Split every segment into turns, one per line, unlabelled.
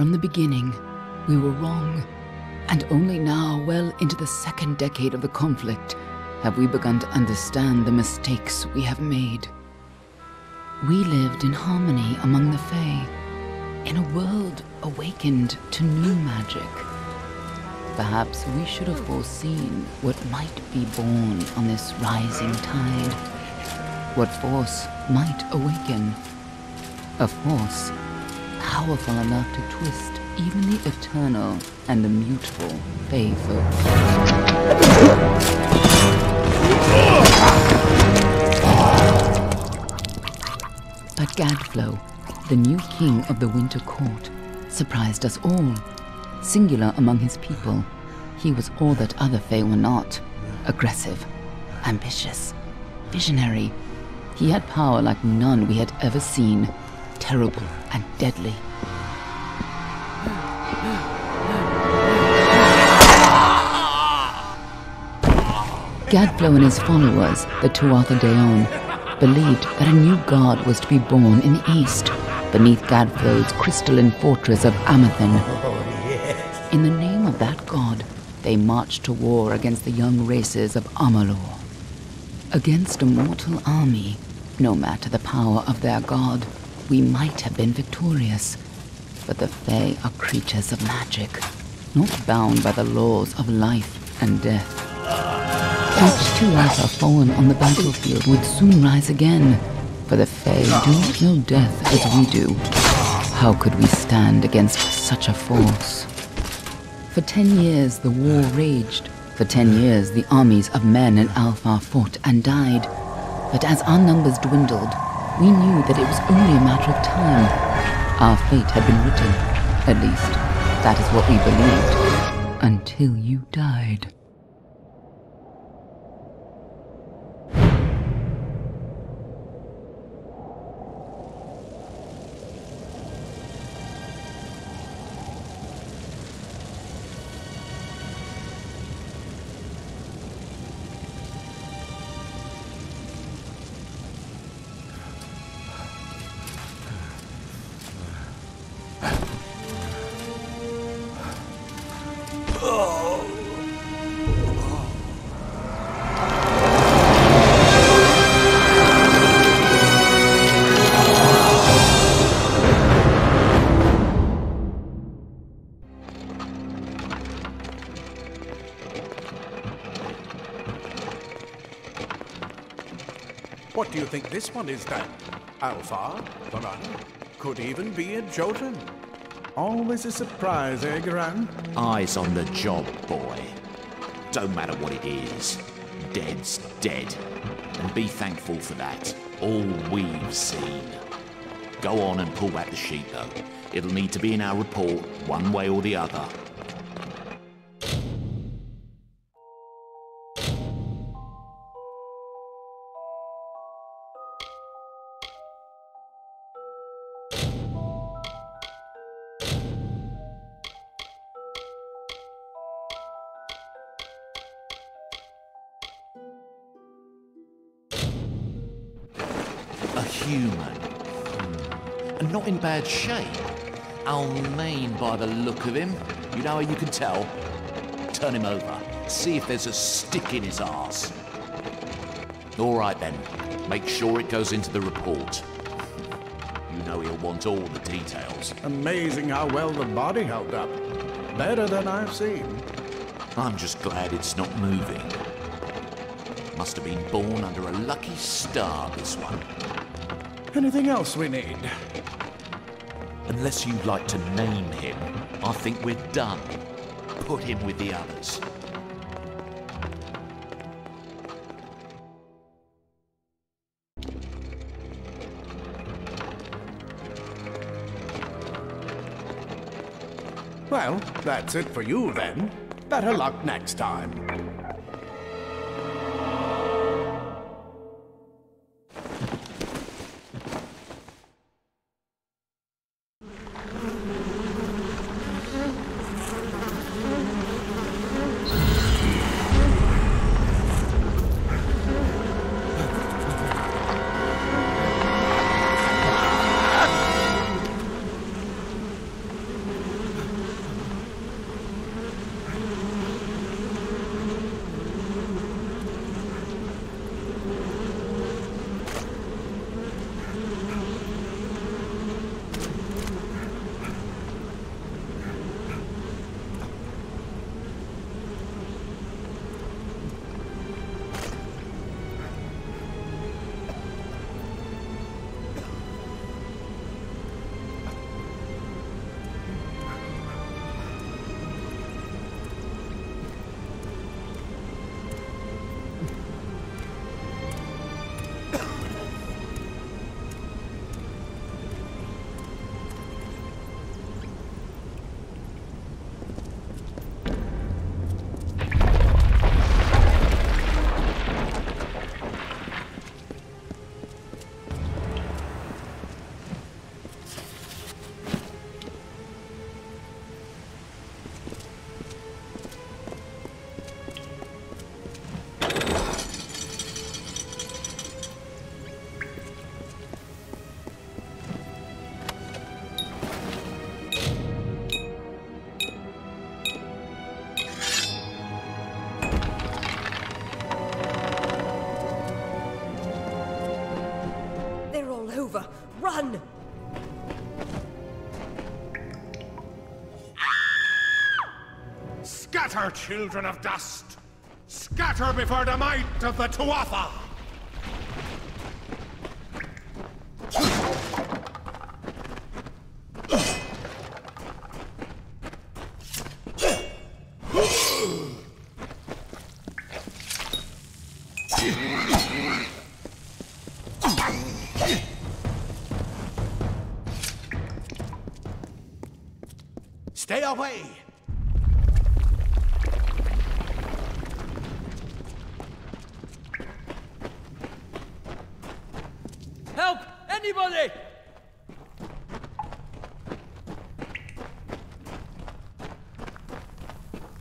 From the beginning, we were wrong. And only now, well into the second decade of the conflict, have we begun to understand the mistakes we have made. We lived in harmony among the Fae, in a world awakened to new magic. Perhaps we should have foreseen what might be born on this rising tide. What force might awaken. A force powerful enough to twist even the eternal and the mutable Fae folk. But Gadflow, the new king of the Winter Court, surprised us all. Singular among his people, he was all that other Fae were not. Aggressive, ambitious, visionary. He had power like none we had ever seen, terrible and deadly. Gadflow and his followers, the Tuatha De Deon, believed that a new god was to be born in the east, beneath Gadflow's crystalline fortress of Amathen. In the name of that god, they marched to war against the young races of Amalur. Against a mortal army, no matter the power of their god, we might have been victorious. But the Fae are creatures of magic, not bound by the laws of life and death. Each Tuatha fallen on the battlefield would soon rise again, for the Fae do not know death as we do. How could we stand against such a force? For ten years the war raged. For ten years the armies of men in Alfar fought and died. But as our numbers dwindled, we knew that it was only a matter of time. Our fate had been written. At least, that is what we believed. Until you died.
This one is then? Alfar? Garan? Could even be a Jotun. Always a surprise, eh, Garan?
Eyes on the job, boy. Don't matter what it is. Dead's dead. And be thankful for that. All we've seen. Go on and pull back the sheet, though. It'll need to be in our report, one way or the other. Human. And not in bad shape. Almain by the look of him. You know how you can tell? Turn him over. See if there's a stick in his arse. All right then. Make sure it goes into the report. You know he'll want all the details.
Amazing how well the body held up. Better than I've seen.
I'm just glad it's not moving. Must have been born under a lucky star, this one.
Anything else we need?
Unless you'd like to name him, I think we're done. Put him with the others.
Well, that's it for you then. Better luck next time.
Run!
Scatter, children of dust! Scatter before the might of the Tuatha!
Away!
Help! Anybody!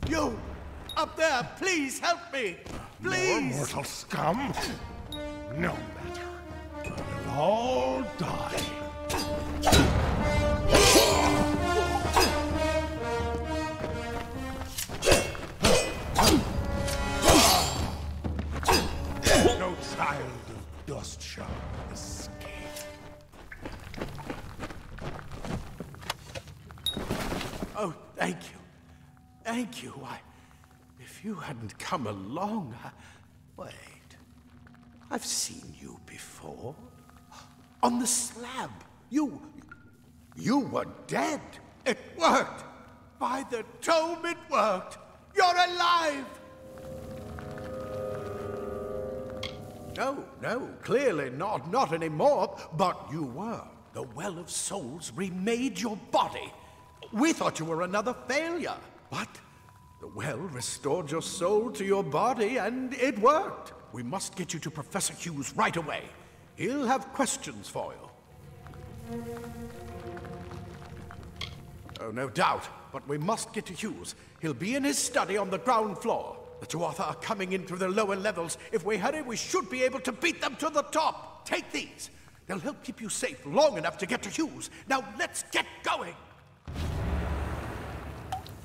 You! Up there, please help me!
More
Please!
mortal scum? Dust shall escape.
Oh, thank you. Thank you. Why, if you hadn't come along, I... Wait. I've seen you before. On the slab. You... You were dead. It worked. By the tome, it worked. You're alive. No, no, clearly not. Not anymore. But you were. The Well of Souls remade your body. We thought you were another failure. But the well restored your soul to your body, and it worked. We must get you to Professor Hugues right away. He'll have questions for you. Oh, no doubt. But we must get to Hugues. He'll be in his study on the ground floor. The Tuatha are coming in through the lower levels. If we hurry, we should be able to beat them to the top. Take these. They'll help keep you safe long enough to get to Hugues. Now let's get going.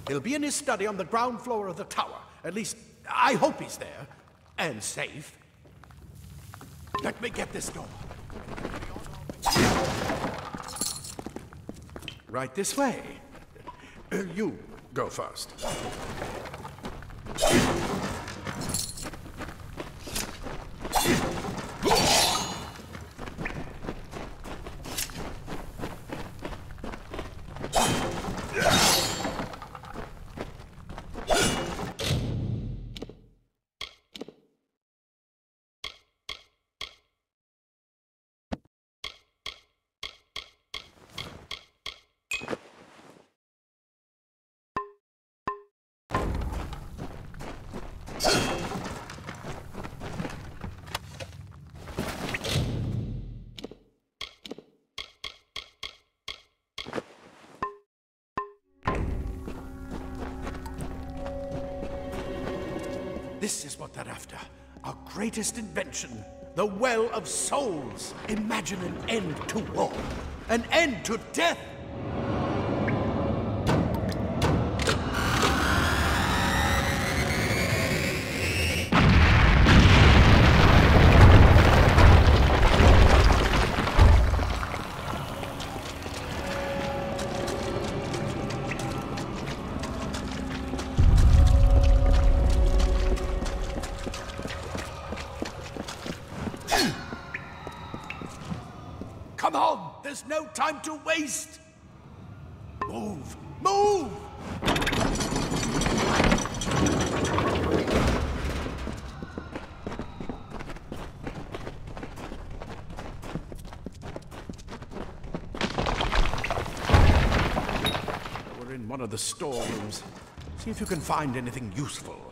He'll be in his study on the ground floor of the tower. At least, I hope he's there. And safe. Let me get this door. Right this way. You go first. Thank you This is what they're after. Our greatest invention. The Well of Souls. Imagine an end to war. An end to death. Time to waste! Move! Move! We're in one of the storerooms. See if you can find anything useful.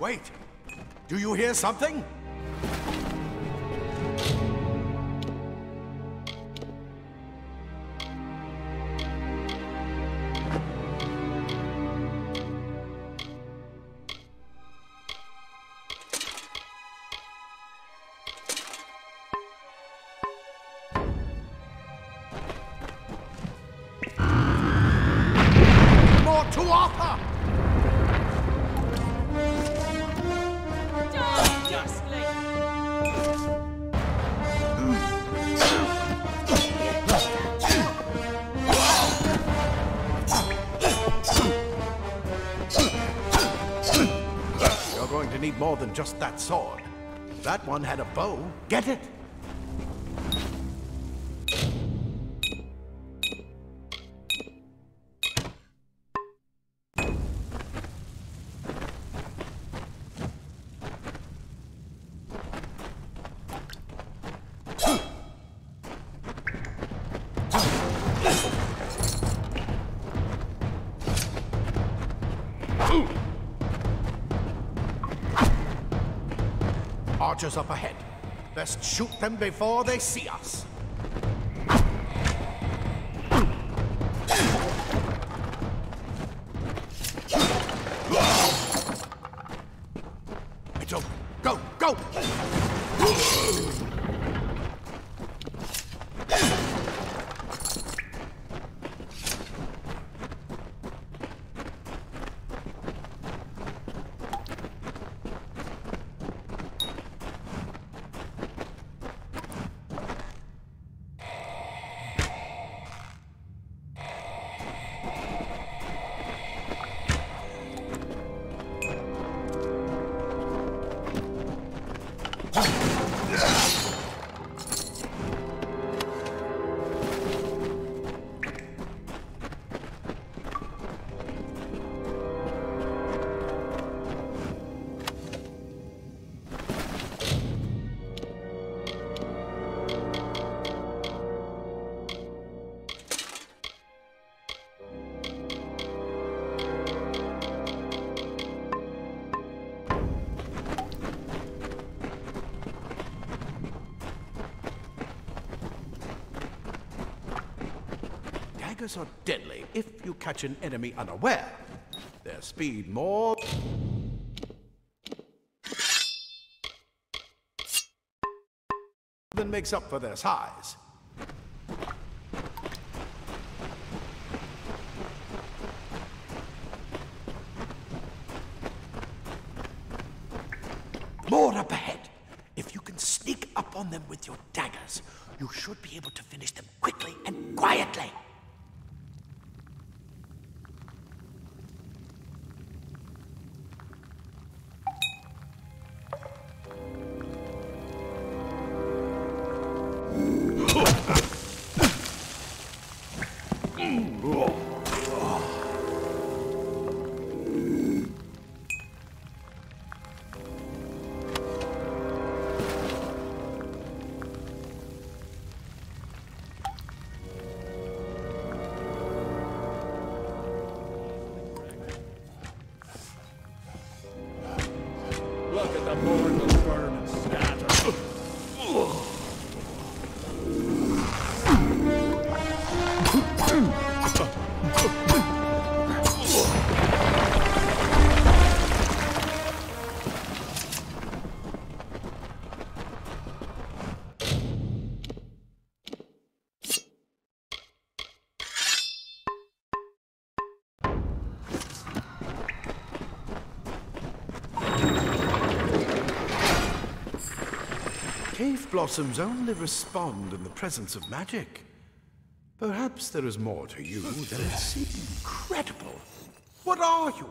Wait! Do you hear something? More than just that sword. That one had a bow. Get it? Them before they see us. Daggers are deadly if you catch an enemy unaware. Their speed more than makes up for their size. More up ahead. If you can sneak up on them with your daggers, you should be able to finish them quickly and quietly. Cave blossoms only respond in the presence of magic. Perhaps there is more to you than it seems. Incredible. What are you?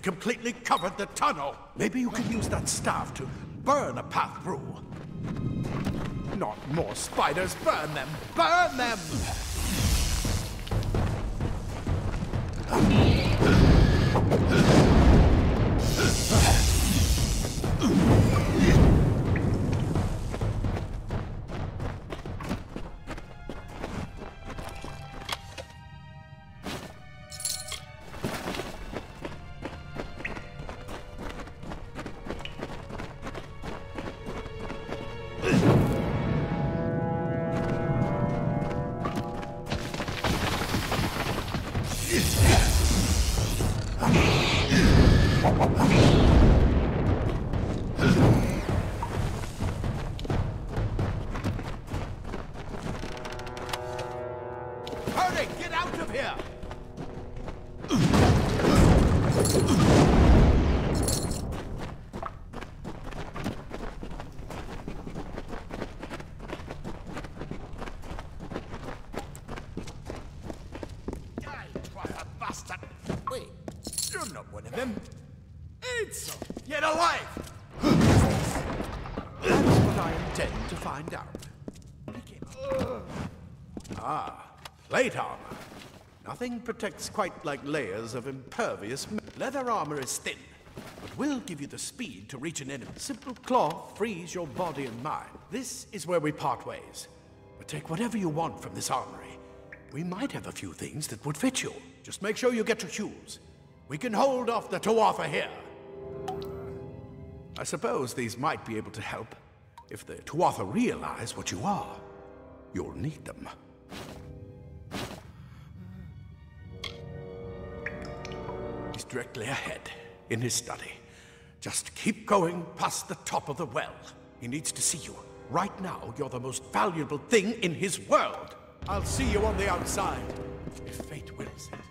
It completely covered the tunnel. Maybe you can use that staff to burn a path through. Not more spiders. Burn them. Burn them! Out of here! Die, try a bastard! Wait, you're not one of them. It's yet alive! That's what I intend to find out. Ah, plate armor. Protects quite like layers of impervious. Leather armor is thin, but will give you the speed to reach an enemy. Simple cloth frees your body and mind. This is where we part ways. But take whatever you want from this armory. We might have a few things that would fit you. Just make sure you get your shoes. We can hold off the Tuatha here. I suppose these might be able to help. If the Tuatha realize what you are, you'll need them. Directly ahead, in his study. Just keep going past the top of the well. He needs to see you. Right now, you're the most valuable thing in his world. I'll see you on the outside, if fate wills it.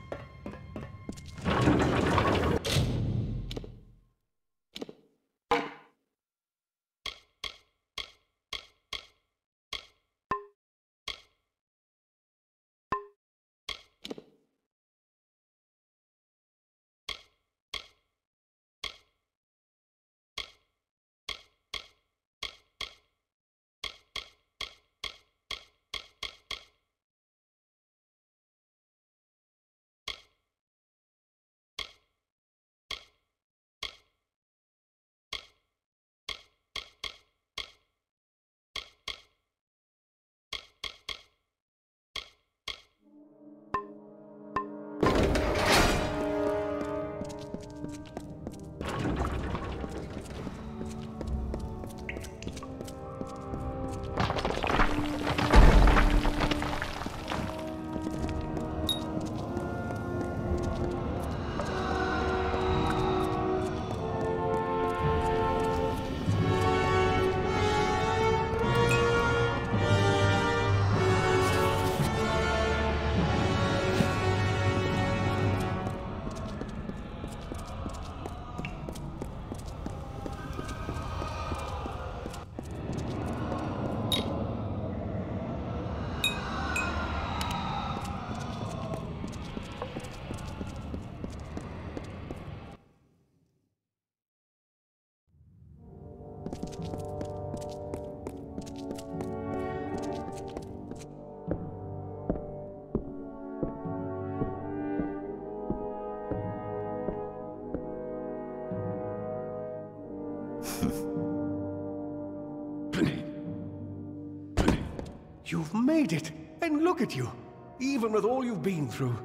You've made it, and look at you. Even with all you've been through.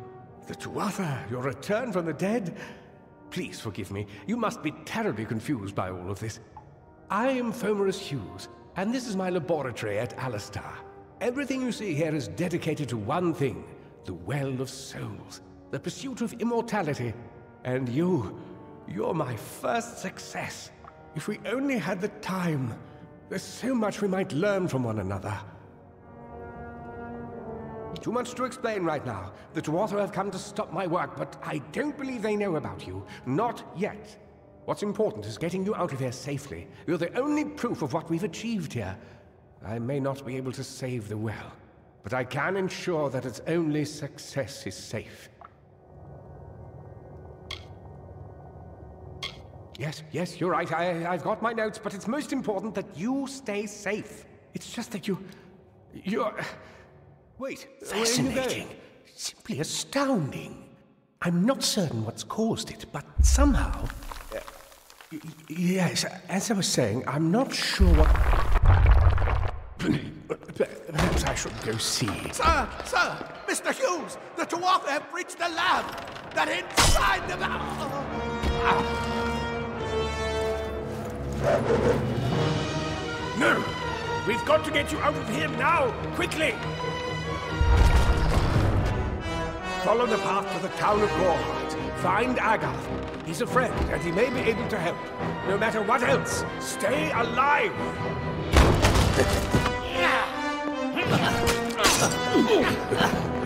The Tuatha, your return from the dead. Please forgive me. You must be terribly confused by all of this. I am Fomorous Hugues, and this is my laboratory at Allestar. Everything you see here is dedicated to one thing, the Well of Souls, the pursuit of immortality. And you, you're my first success. If we only had the time, there's so much we might learn from one another. Too much to explain right now. The Tuatha have come to stop my work, but I don't believe they know about you. Not yet. What's important is getting you out of here safely. You're the only proof of what we've achieved here. I may not be able to save the well, but I can ensure that its only success is safe. Yes, yes, you're right. I, I've got my notes, but it's most important that you stay safe. It's just that you... You're... Wait.
Fascinating.
Simply astounding. I'm not certain what's caused it, but somehow... Uh, y- yes, as I was saying, I'm not sure what... Perhaps I should go see.
Sir, sir, Mr. Hugues, the Tuatha have breached the lab. That inside the lab.
No! We've got to get you out of here now! Quickly! Follow the path to the town of Gorhart. Find Agath. He's a friend, and he may be able to help. No matter what else, stay alive!
Get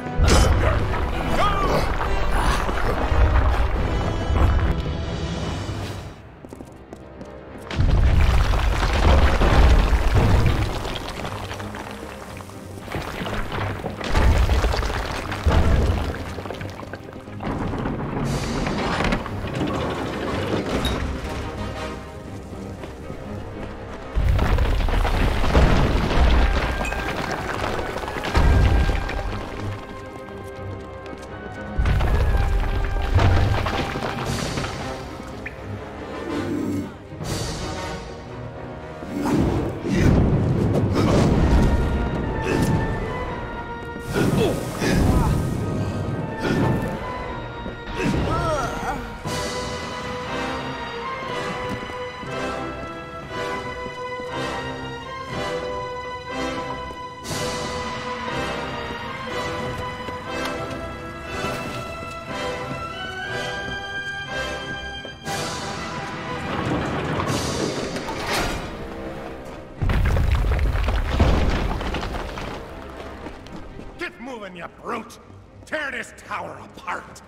you brute! Tear this tower apart!